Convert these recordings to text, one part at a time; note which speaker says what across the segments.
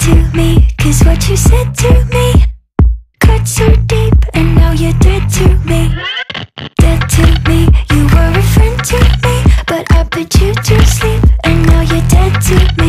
Speaker 1: to me. Cause what you said to me cut so deep, and now you're dead to me. Dead to me. You were a friend to me, but I put you to sleep, and now you're dead to me.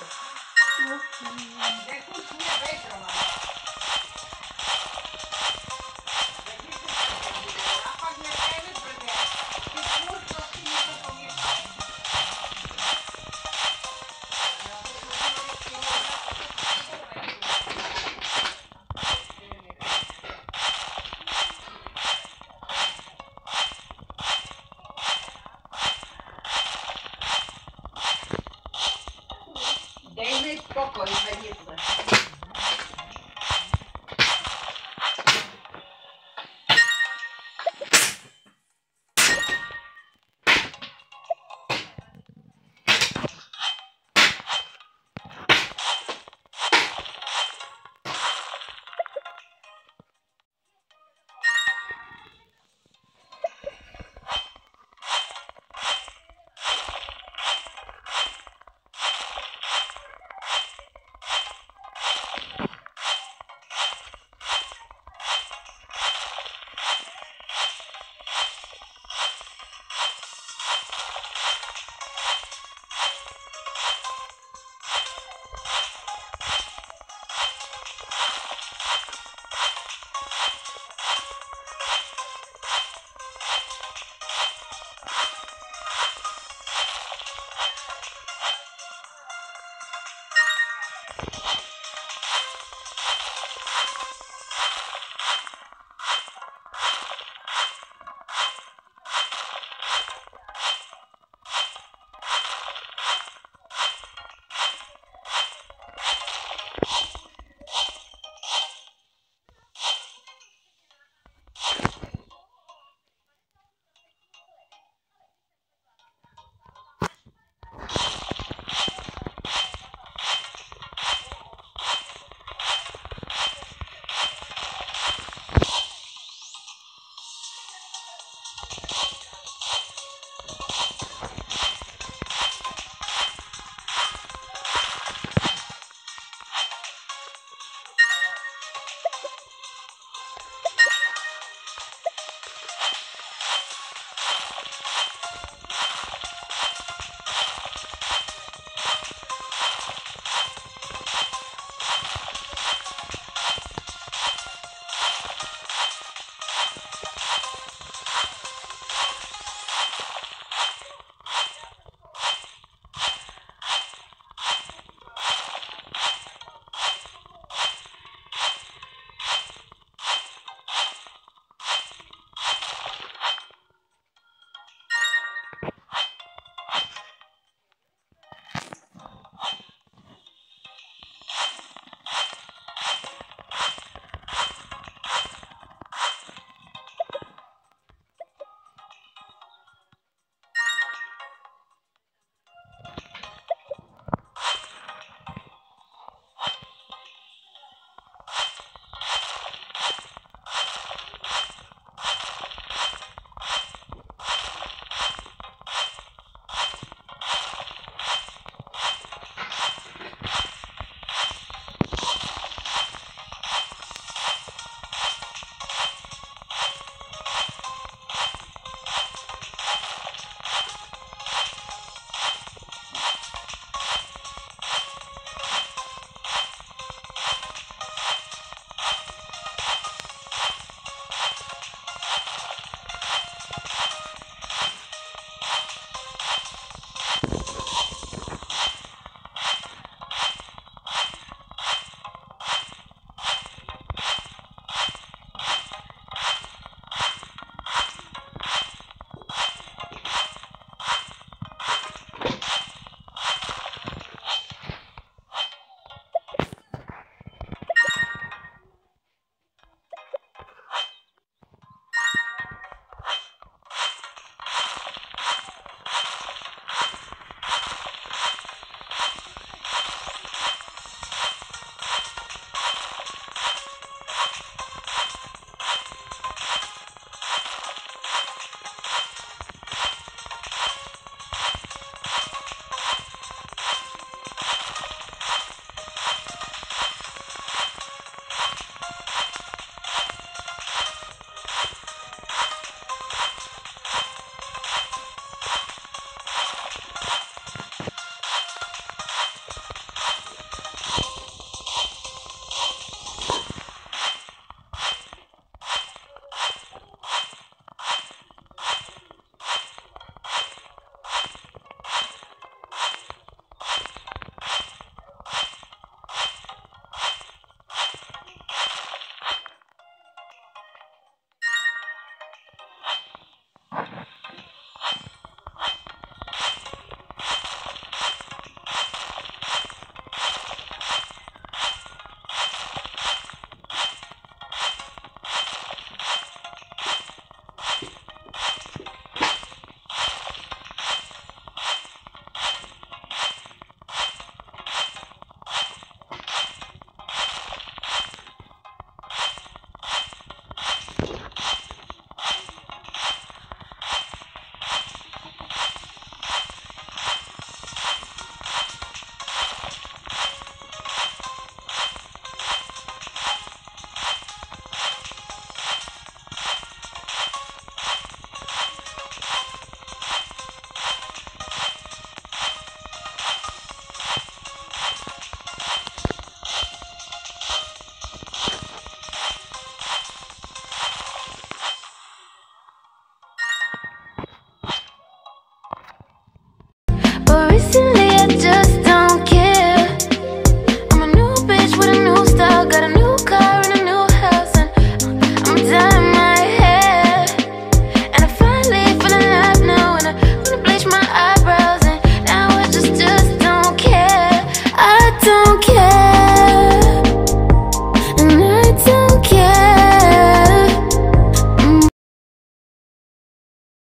Speaker 2: 嗯，你连狗屎也白吃了吗？Да и мы спокойно, конечно.